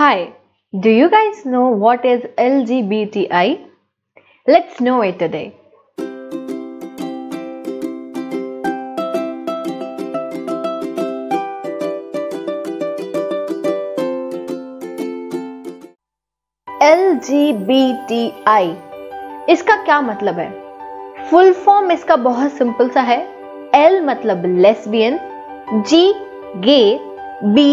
Hi, do you guys know what is LGBTI? Let's know it today. LGBTI इसका क्या मतलब है full form इसका बहुत सिंपल सा है L मतलब lesbian G gay B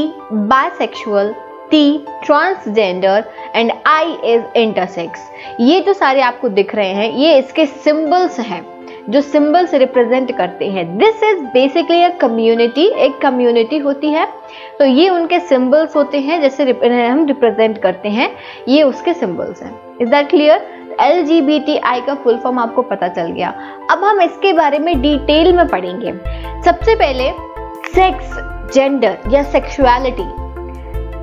bisexual T transgender and I is intersex ये जो सारे आपको दिख रहे हैं, ये इसके सिंबल्स हैं, जो सिंबल्स रिप्रेजेंट करते हैं। This is basically a community एक कम्युनिटी होती है। तो ये उनके सिंबल्स होते हैं, जैसे हम रिप्रेजेंट करते हैं, ये उसके सिंबल्स हैं। Is that clear L G B T I का फुल फॉर्म आपको पता चल गया। अब हम इसके बारे में डिटेल में पढ़ेंगे। सबसे पहले सेक्स जेंडर या सेक्सुअलिटी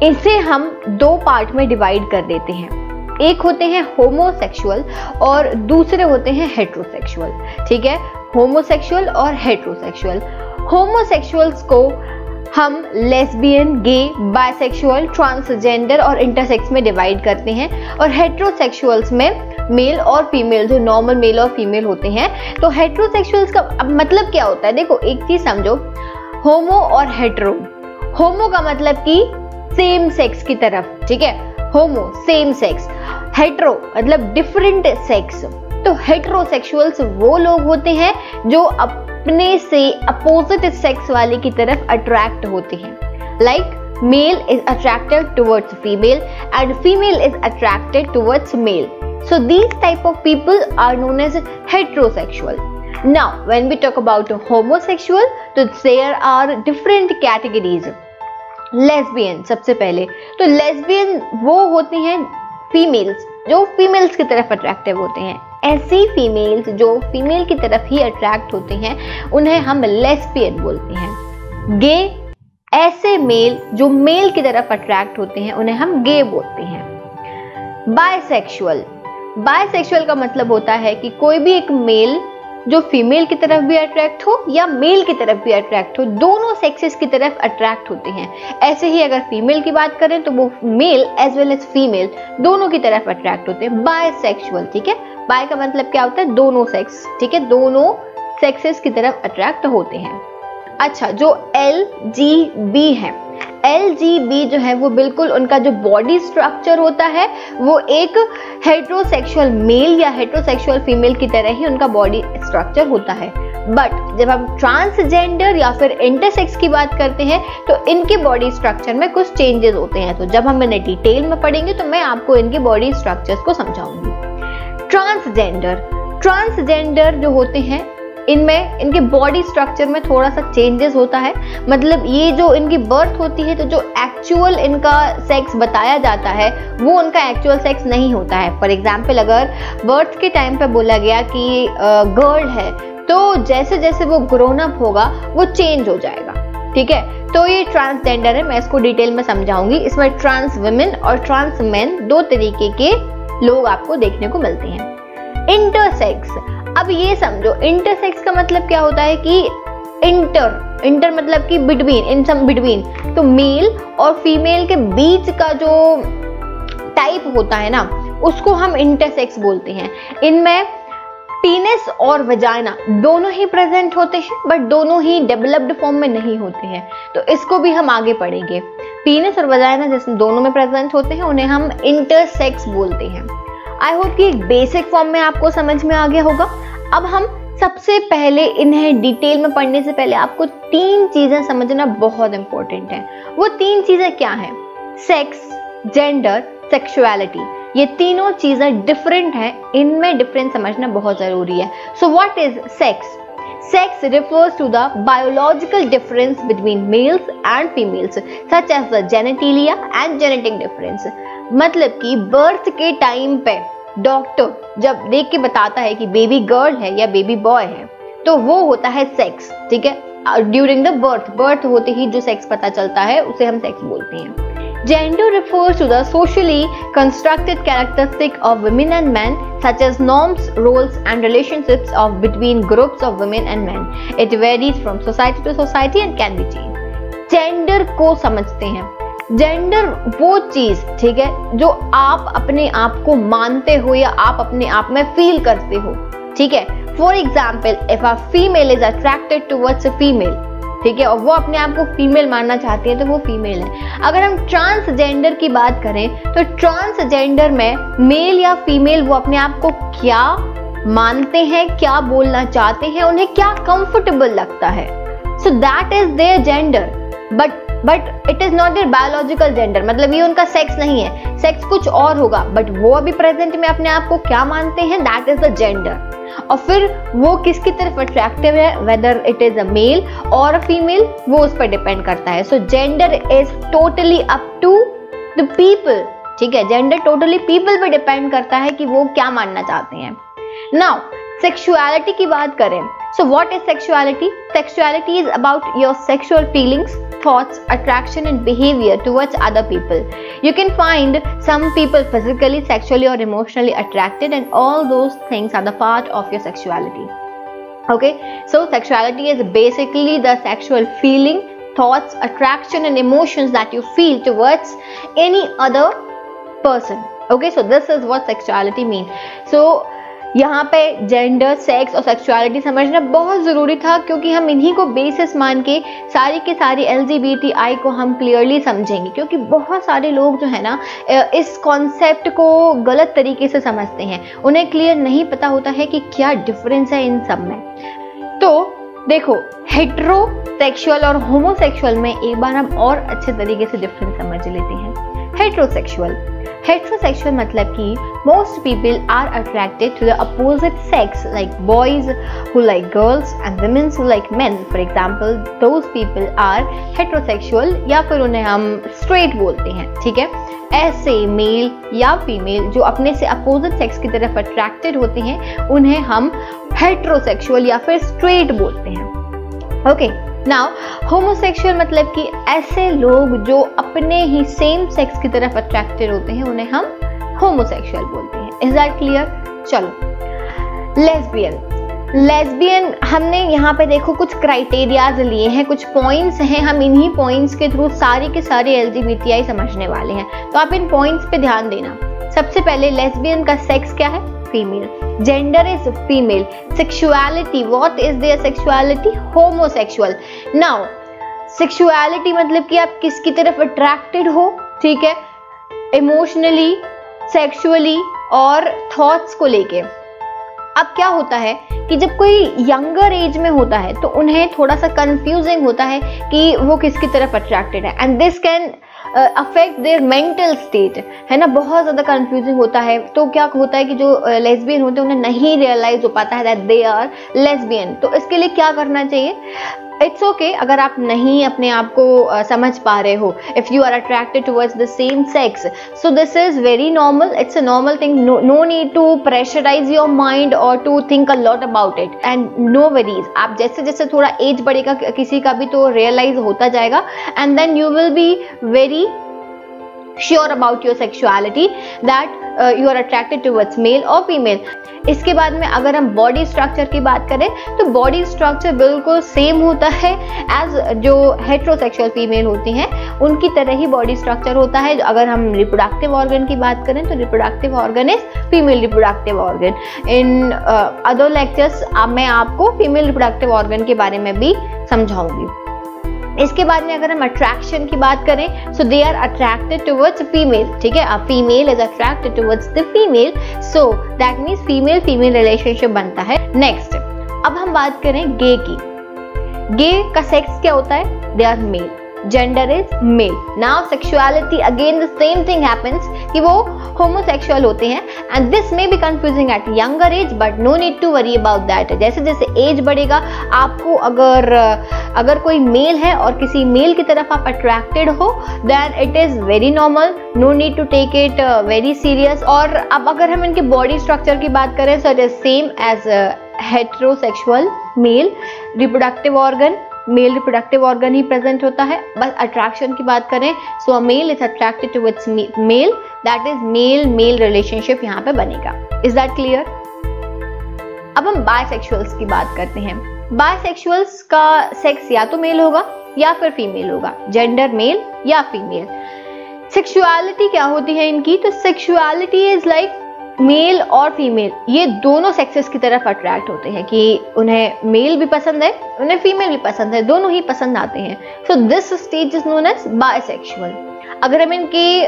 इसे हम दो पार्ट में डिवाइड कर देते हैं। एक होते हैं होमोसेक्सुअल और दूसरे होते हैं हेट्रोसेक्सुअल ठीक है? होमोसेक्सुअल और हेट्रोसेक्सुअल होमोसेक्सुअल्स को हम लेस्बियन गे बायसेक्सुअल ट्रांसजेंडर और इंटरसेक्स में डिवाइड करते हैं और हेट्रोसेक्सुअल्स में मेल और फीमेल जो नॉर्मल मेल और फीमेल होते हैं तो हेट्रोसेक्सुअल्स का अब मतलब क्या होता है? देखो, एक चीज़ समझो। होमो और हेट्रो होमो का मतलब कि सेम सेक्स की तरफ़, ठीक है? होमो सेम सेक्स हेट्रो मतलब डिफरेंट सेक्स तो हेट्रोसेक्सुअल्स वो लोग होते हैं जो अपने से अपोजिट सेक्स वाले की तरफ़ अट्रैक्ट होते हैं. Like male is attracted towards female and female is attracted towards male so, these type of people are known as heterosexual. Now, when we talk about homosexual, so there are different categories. Lesbian सबसे पहले। तो lesbian वो होती हैं females जो females की तरफ़ attractive होते हैं। ऐसी फीमेल्स जो फीमेल की तरफ़ ही अट्रैक्ट होते हैं, उन्हें हम लेस्बियन बोलते हैं। गे ऐसे मेल जो मेल की तरफ़ अट्रैक्ट होते हैं, उन्हें हम गे बोलते हैं। बायसेक्सुअल बायसेक्सुअल का मतलब होता है कि कोई भी एक मेल जो फीमेल की तरफ़ भी अट्रैक्ट हो या मेल की तरफ़ भी अट्रैक्ट हो, दोनों सेक्सेस की तरफ़ अट्रैक्ट होते हैं। ऐसे ही अगर फीमेल की बात करें तो वो male as well as female दोनों की तरफ़ अट्रैक्ट होते हैं। बाय सेक्सुअल ठीक है? बाय का मतलब क्या होता है? दोनों सेक्स ठीक है? दोनों सेक्सेस की तरफ़ अट्रैक्ट होते हैं। अच्छा जो एल जी बी है एल जी बी जो है, वो बिल्कुल उनका जो बॉडी स्ट्रक्चर होता है, वो एक हेट्रोसेक्सुअल मेल या हेट्रोसेक्सुअल फीमेल की तरह ही उनका बॉडी स्ट्रक्चर होता है. बट जब हम ट्रांसजेंडर या फिर इंटरसेक्स की बात करते हैं तो इनके बॉडी स्ट्रक्चर में कुछ चेंजेस होते हैं. तो जब हम इन्हें डिटेल में पढ़ेंगे तो मैं आपको इनके बॉडी स्ट्रक्चर्स को समझाऊँगी. ट्रांसजेंडर ट्रांसजेंडर जो होते हैं इनमें, इनके बॉडी स्ट्रक्चर में थोड़ा सा चेंजेस होता है। मतलब ये जो इनकी बर्थ होती है तो जो एक्चुअल इनका सेक्स बताया जाता है, वो उनका एक्चुअल सेक्स नहीं होता है। फॉर एग्ज़ाम्पल अगर बर्थ के टाइम पे बोला गया कि गर्ल है तो जैसे जैसे वो ग्रोन अप होगा, वो चेंज हो जाएगा। ठीक है? तो ये ट्रांसजेंडर है, मैं इसको डिटेल में समझाऊँगी। इसमें ट्रांस वुमेन और ट्रांस मैन दो तरीके के लोग आपको देखने को मिलते हैं। इंटरसेक्स। अब ये समझो, इंटरसेक्स का मतलब क्या होता है कि इंटर इंटर मतलब कि बिटवीन, इन सम बिटवीन। तो मेल और फीमेल के बीच का जो टाइप होता है ना, उसको हम इंटरसेक्स बोलते हैं। इनमें पीनस और वजाइना दोनों ही प्रेजेंट होते हैं बट दोनों ही डेवलप्ड फॉर्म में नहीं होते हैं। तो इसको भी हम आगे पढ़ेंगे। पीनस और वजाइना जैसे दोनों में प्रेजेंट होते हैं, उन्हें हम इंटरसेक्स बोलते हैं। आई होप कि बेसिक फॉर्म में आपको समझ में आ गया होगा। अब हम सबसे पहले इन्हें डिटेल में पढ़ने से पहले आपको तीन चीज़ें समझना बहुत इंपॉर्टेंट है। वो तीन चीज़ें क्या हैं? सेक्स जेंडर सेक्सुअलिटी ये तीनों चीज़ें डिफरेंट हैं। इनमें डिफरेंस समझना बहुत ज़रूरी है। So what is sex sex refers to the biological difference between males and females such as the genitalia and genetic difference मतलब कि बर्थ के टाइम पे डॉक्टर जब देख के बताता है कि बेबी गर्ल है या बेबी बॉय है तो वो होता है सेक्स ठीक है? ड्यूरिंग द बर्थ बर्थ होते ही जो सेक्स पता चलता है, उसे हम सेक्स बोलते हैं। Gender refers to the socially constructed characteristic of women and man such as norms roles and relationships of between groups of women and man it varies from society to society and can be change gender को समझते हैं। Gender वो चीज़, ठीक है, जो आप अपने आप को मानते हो या आप अपने आप में फील करते हो, ठीक है? For example if a female is attracted towards a female ठीक है, और वो अपने आप को फीमेल मानना चाहती है तो वो फीमेल है। अगर हम ट्रांसजेंडर की बात करें तो ट्रांसजेंडर में मेल या फीमेल वो अपने आप को क्या मानते हैं, क्या बोलना चाहते हैं, उन्हें क्या कंफर्टेबल लगता है? So that is their gender but but it is not their biological gender मतलब ये उनका सेक्स नहीं है। सेक्स कुछ और होगा। बट वो अभी प्रेजेंट में अपने आप को क्या मानते हैं? दैट इज़ द जेंडर और फिर वो किसकी तरफ़ अट्रैक्टिव है? Whether it is a male और अ फीमेल वो उस पर डिपेंड करता है। So gender is totally up to the people ठीक है? जेंडर टोटली पीपल पे डिपेंड करता है कि वो क्या मानना चाहते हैं। नाउ सेक्सुअलिटी की बात करें। So what is sexuality sexuality is about your sexual feelings thoughts, attraction, and behavior towards other people. You can find some people physically, sexually, or emotionally attracted, and all those things are the part of your sexuality. Okay, so sexuality is basically the sexual feeling, thoughts, attraction, and emotions that you feel towards any other person. Okay, so this is what sexuality means. So यहाँ पे gender sex और sexuality समझना बहुत ज़रूरी था, क्योंकि हम इन्हीं को बेसिस मान के सारी के सारी एलजीबीटीआई को हम क्लियरली समझेंगे, क्योंकि बहुत सारे लोग जो है ना इस कॉन्सेप्ट को गलत तरीके से समझते हैं। उन्हें क्लियर नहीं पता होता है कि क्या डिफरेंस है इन सब में। तो देखो हेट्रो सेक्सुअल और होमोसेक्सुअल में एक बार हम और अच्छे तरीके से डिफरेंस समझ लेते हैं। हेट्रोसेक्सुअल हेट्रोसेक्सुअल मतलब कि most people are attracted to the opposite sex like boys who like girls and womens who like men for example दो पीपल आर हेट्रोसेक्सुअल या फिर उन्हें हम स्ट्रेट बोलते हैं, ठीक है ऐसे मेल या फीमेल जो अपने से अपोजिट सेक्स की तरफ़ अट्रैक्टेड होते हैं, उन्हें हम हेट्रोसेक्सुअल या फिर स्ट्रेट बोलते हैं ओके okay. नाउ होमोसेक्सुअल मतलब कि ऐसे लोग जो अपने ही सेम सेक्स की तरफ़ अट्रैक्टेड होते हैं, उन्हें हम होमोसेक्सुअल बोलते हैं। इज़ दैट क्लियर चलो। लेस्बियन लेस्बियन हमने यहाँ पे देखो कुछ क्राइटेरियाज लिए हैं, कुछ पॉइंट्स हैं, हम इन्हीं पॉइंट्स के थ्रू सारे के सारे एल समझने वाले हैं। तो आप इन पॉइंट्स पे ध्यान देना। सबसे पहले लेस्बियन का सेक्स क्या है? Female gender is female. Sexuality, what is their sexuality? Homosexual. Now, sexuality मतलब कि आप किसकी तरफ़ अट्रैक्टेड हो? ठीक है? इमोशनली सेक्सुअली और थॉट्स को लेके। अब क्या होता है कि जब कोई यंगर एज में होता है तो उन्हें थोड़ा सा कंफ्यूजिंग होता है कि वो किसकी तरफ़ अट्रैक्टेड है। And this can affect their mental state है ना? बहुत ज़्यादा कंफ्यूजिंग होता है। तो क्या होता है कि जो लेस्बियन होते हैं, उन्हें नहीं रियलाइज़ हो पाता है दैट दे आर लेस्बियन तो इसके लिए क्या करना चाहिए? इट्स ओके okay, अगर आप नहीं अपने आप को समझ पा रहे हो if you are attracted towards the same sex so this is very normal it's a normal thing no need to pressurise your mind और to think a lot about it and no worries आप जैसे जैसे थोड़ा as बढ़ेगा किसी का भी तो रियलाइज़ होता जाएगा and then you will be very sure about your sexuality that you are attracted towards male और फीमेल इसके बाद में अगर हम बॉडी स्ट्रक्चर की बात करें तो बॉडी स्ट्रक्चर बिल्कुल सेम होता है एज जो हेट्रोसेक्सुअल फीमेल होती हैं, उनकी तरह ही बॉडी स्ट्रक्चर होता है। अगर हम रिप्रोडक्टिव ऑर्गन की बात करें तो reproductive organ is female reproductive organ in other lectures मैं आपको फीमेल रिप्रोडक्टिव ऑर्गन के बारे में भी समझाऊँगी। इसके बाद में अगर हम अट्रैक्शन की बात करें so they are attracted towards female ठीक है? Female is attracted towards the female so that means female female relationship बनता है। नेक्स्ट अब हम बात करें गे की। गे का सेक्स क्या होता है? They are male gender is male now sexuality again the same thing happens कि वो होमोसेक्सुअल होते हैं and this may be confusing at younger age but no need to worry about that जैसे जैसे एज बढ़ेगा, आपको अगर अगर कोई मेल है और किसी मेल की तरफ़ आप अट्रैक्टेड हो then it is very normal no need to take it very serious और अब अगर हम इनके बॉडी स्ट्रक्चर की बात करें so it is same as heterosexual male reproductive organ male reproductive organ he present होता है. बस अट्रैक्शन की बात करें so a male is attracted to its male that is male male relationship यहाँ पे बनेगा. इज़ दैट क्लियर अब हम बायसेक्सुअल्स की बात करते हैं. बायसेक्सुअल्स का सेक्स या तो मेल होगा, या फिर फीमेल होगा जेंडर मेल या फीमेल सेक्सुअलिटी क्या होती है इनकी? तो सेक्सुअलिटी इज़ लाइक मेल और फीमेल ये दोनों सेक्सेस की तरफ़ अट्रैक्ट होते हैं कि उन्हें मेल भी पसंद है, उन्हें फीमेल भी पसंद है, दोनों ही पसंद आते हैं. So this stage is known as bisexual अगर हम इनकी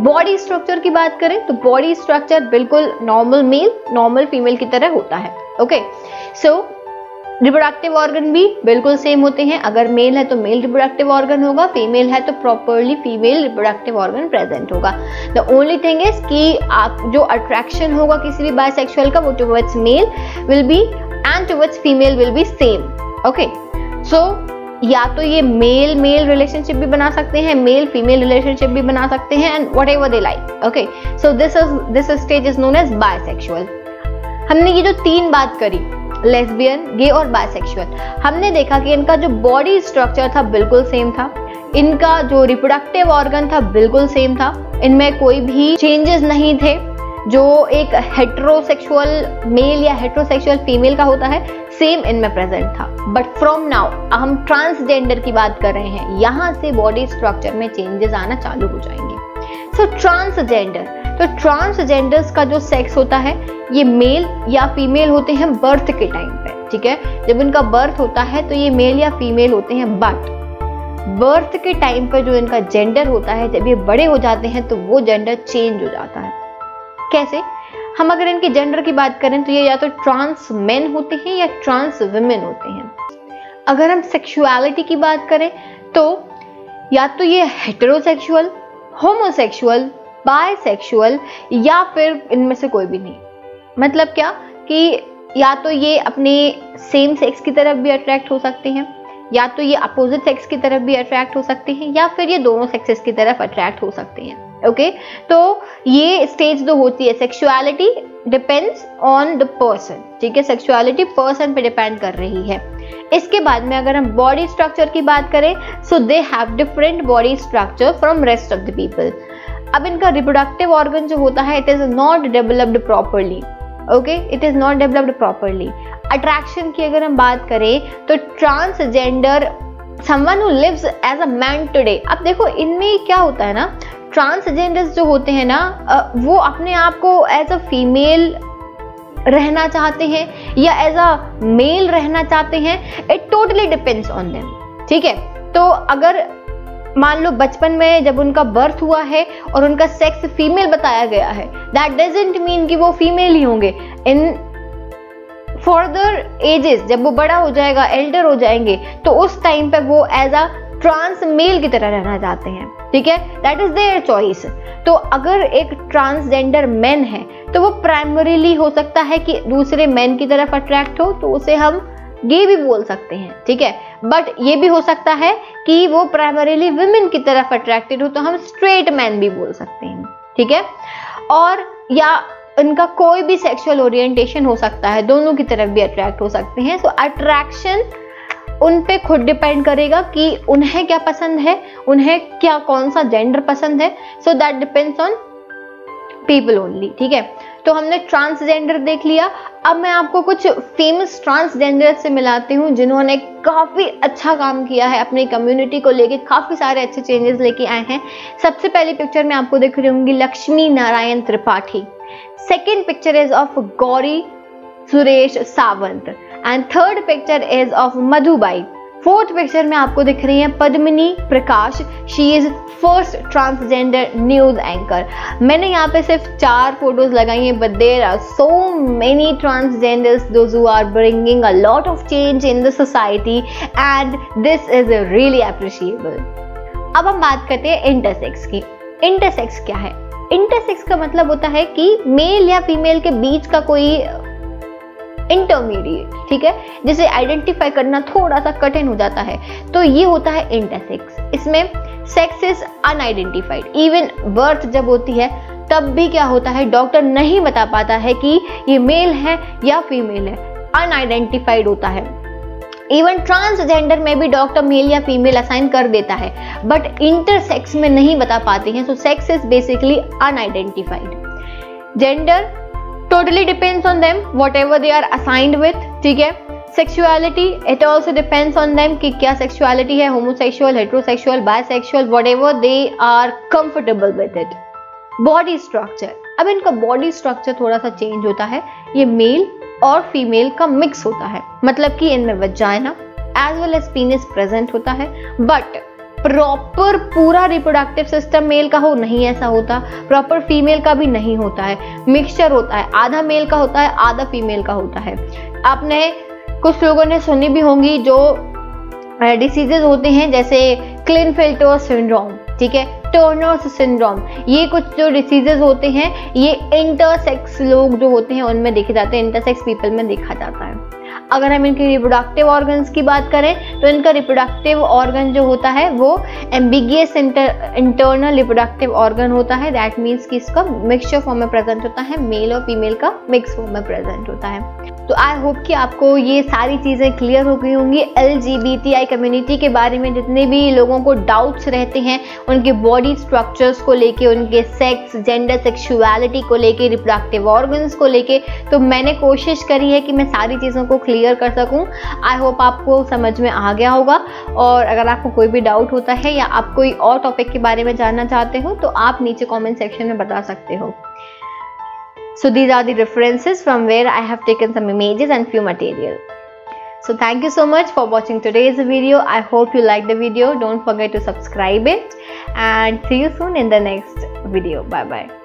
बॉडी स्ट्रक्चर की बात करें तो बॉडी स्ट्रक्चर बिल्कुल नॉर्मल मेल नॉर्मल फीमेल की तरह होता है. ओके सो रिप्रोडक्टिव ऑर्गन भी बिल्कुल सेम होते हैं। अगर मेल है तो मेल रिप्रोडक्टिव ऑर्गन होगा फीमेल है तो properly female reproductive organ present होगा। द ओनली थिंग इज़ कि आप, जो अट्रैक्शन होगा किसी भी बायसेक्सुअल का, वो towards male will be and towards female will be same okay so या तो ये मेल मेल रिलेशनशिप भी बना सकते हैं मेल फीमेल रिलेशनशिप भी बना सकते हैं and whatever they like okay so this is this stage is known as bisexual हमने ये जो तीन बात करी लेस्बियन गे और बायसेक्सुअल हमने देखा कि इनका जो बॉडी स्ट्रक्चर था बिल्कुल सेम था। इनका जो रिप्रोडक्टिव ऑर्गन था बिल्कुल सेम था। इनमें कोई भी चेंजेस नहीं थे। जो एक हेट्रोसेक्सुअल मेल या हेट्रोसेक्सुअल फीमेल का होता है सेम इनमें प्रेजेंट था। बट फ्रॉम नाउ हम ट्रांसजेंडर की बात कर रहे हैं। यहाँ से बॉडी स्ट्रक्चर में चेंजेस आना चालू हो जाएँगे। सो ट्रांसजेंडर तो ट्रांसजेंडर्स का जो सेक्स होता है, ये मेल या फीमेल होते हैं बर्थ के टाइम पे, ठीक है? जब इनका बर्थ होता है तो ये मेल या फीमेल होते हैं बट बर्थ के टाइम पर जो इनका जेंडर होता है, जब ये बड़े हो जाते हैं तो वो जेंडर चेंज हो जाता है। कैसे? हम अगर इनके जेंडर की बात करें तो ये या तो ट्रांस मेन होते हैं या ट्रांस वुमेन होते हैं। अगर हम सेक्सुअलिटी की बात करें तो या तो ये हेटेरोसेक्सुअल होमोसेक्सुअल बायसेक्सुअल या फिर इनमें से कोई भी नहीं। मतलब क्या कि या तो ये अपने सेम सेक्स की तरफ़ भी अट्रैक्ट हो सकते हैं, या तो ये अपोजिट सेक्स की तरफ़ भी अट्रैक्ट हो सकते हैं, या फिर ये दोनों सेक्सेस की तरफ़ अट्रैक्ट हो सकते हैं ओके okay? तो ये स्टेज जो होती है। Sexuality depends on the person ठीक है? सेक्सुअलिटी पर्सन पे डिपेंड कर रही है। इसके बाद में अगर हम बॉडी स्ट्रक्चर की बात करें so they have different body structure from rest of the people अब इनका रिप्रोडक्टिव ऑर्गन जो होता है it is not developed properly okay it is not developed properly attraction की अगर हम बात करें तो transgender someone who lives as a man today अब देखो, इनमें क्या होता है ना? ट्रांसजेंडर्स जो होते हैं ना वो अपने आप को एज अ फीमेल रहना चाहते हैं या एज अ मेल रहना चाहते हैं it totally depends on them ठीक है? तो अगर मान लो बचपन में जब उनका बर्थ हुआ है और उनका सेक्स फीमेल बताया गया है दैट डजेंट मीन कि वो फीमेल ही होंगे। इन फर्दर एजेस जब वो बड़ा हो जाएगा एल्डर हो जाएँगे तो उस टाइम पे वो एज अ ट्रांस मेल की तरह रहना चाहते हैं। ठीक है? दैट इज़ देयर चॉइस तो अगर एक ट्रांसजेंडर मैन है तो वो प्राइमरीली हो सकता है कि दूसरे मैन की तरफ़ अट्रैक्ट हो तो उसे हम गे भी बोल सकते हैं ठीक है? बट ये भी हो सकता है कि वो प्राइमरीली वुमेन की तरफ़ अट्रैक्टेड हो तो हम स्ट्रेट मैन भी बोल सकते हैं ठीक है? और या इनका कोई भी सेक्सुअल ओरिएंटेशन हो सकता है दोनों की तरफ़ भी अट्रैक्ट हो सकते हैं। सो so, अट्रैक्शन उन पे खुद डिपेंड करेगा कि उन्हें क्या पसंद है उन्हें क्या कौन सा जेंडर पसंद है। So that depends on people only ठीक है? तो हमने ट्रांसजेंडर देख लिया। अब मैं आपको कुछ फ़ेमस ट्रांसजेंडर से मिलाती हूँ, जिन्होंने काफ़ी अच्छा काम किया है अपनी कम्युनिटी को लेके, काफ़ी सारे अच्छे चेंजेस लेके आए हैं। सबसे पहली पिक्चर में आपको देख रही होंगी, Lakshmi Narayan Tripathi. Second picture is of Gauri Suresh Sawant. And third picture is of Madhubai. Fourth picture में आपको दिख रही है Padmini Prakash. She is first transgender news anchor मैंने यहाँ पे सिर्फ़ चार फ़ोटोज़ लगाई हैं but there are so many transgenders those who are bringing a lot of change in the society and this is really appreciable अब हम बात करते हैं इंटरसेक्स की। इंटरसेक्स क्या है? इंटरसेक्स का मतलब होता है कि मेल या फीमेल के बीच का कोई इंटरमीडिएट ठीक है? जिसे आइडेंटिफाई करना थोड़ा सा कठिन हो जाता है। तो ये होता है इंटरसेक्स इसमें sex is unidentified even birth जब होती है, तब भी क्या होता है? डॉक्टर नहीं बता पाता है कि ये मेल है या फीमेल है। अनआइडेंटिफाइड होता है। इवन ट्रांसजेंडर में भी डॉक्टर मेल या फीमेल असाइन कर देता है। बट इंटरसेक्स में नहीं बता पाते हैं। So sex is basically unidentified gender totally depends on them whatever they are assigned with ठीक है? Sexuality it also depends on them कि क्या सेक्सुअलिटी है homosexual heterosexual bisexual whatever they are comfortable with it body structure अब इनका body structure थोड़ा सा change होता है। ये मेल और फीमेल का मिक्स होता है। मतलब कि इनमें vagina as well as penis present होता है। बट प्रॉपर पूरा रिप्रोडक्टिव सिस्टम मेल का हो, नहीं ऐसा होता। प्रॉपर फीमेल का भी नहीं होता है। मिक्सचर होता है। आधा मेल का होता है, आधा फीमेल का होता है। आपने कुछ लोगों ने सुनी भी होंगी जो डिसीजेज होते हैं, जैसे क्लिन फ़िल्टर सिंड्रोम ठीक है? टर्नर्स सिंड्रोम ये कुछ जो डिसीजेज होते हैं, ये इंटरसेक्स लोग जो होते हैं, उनमें देखे जाते हैं। इंटरसेक्स पीपल में देखा जाता है। अगर हम इनके रिप्रोडक्टिव ऑर्गन्स की बात करें तो इनका रिप्रोडक्टिव ऑर्गन जो होता है, वो एम्बिगियस इंटरनल रिप्रोडक्टिव ऑर्गन होता है। दैट मीन्स कि इसका मिक्सचर फॉर्म में प्रेजेंट होता है मेल और फीमेल का मिक्स फॉर्म में प्रेजेंट होता है। तो आई होप कि आपको ये सारी चीज़ें क्लियर हो गई होंगी। एल कम्युनिटी के बारे में जितने भी लोगों को डाउट्स रहते हैं, उनके बॉडी स्ट्रक्चर्स को लेके, उनके सेक्स जेंडर सेक्सुअलिटी को लेके रिप्रोडक्टिव ऑर्गन्स को लेके तो मैंने कोशिश करी है कि मैं सारी चीज़ों को क्लियर कर सकूँ आई होप आपको समझ में आ गया होगा और अगर आपको कोई भी डाउट होता है या आप कोई और टॉपिक के बारे में जानना चाहते हो तो आप नीचे कॉमेंट सेक्शन में बता सकते हो so these are the references from where I have taken some images and few material So, thank you so much for watching today's video. I hope you liked the video. Don't forget to subscribe it and see you soon in the next video. Bye bye.